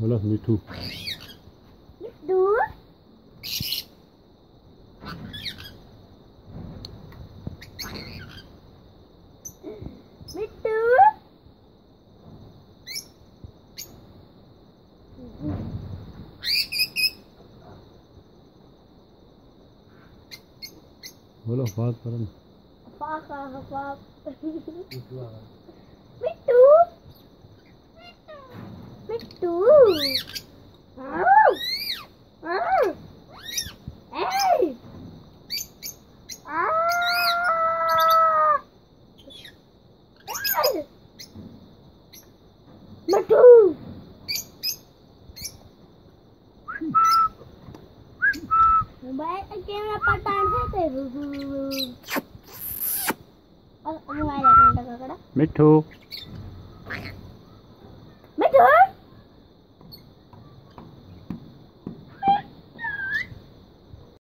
Voilà, mit du. Du? Mit du? Voilà, fahrt, fahrt. Fahrt, fahrt. Vậy anh kêu là patan hết rồi. Ông ngoài. Mít thu.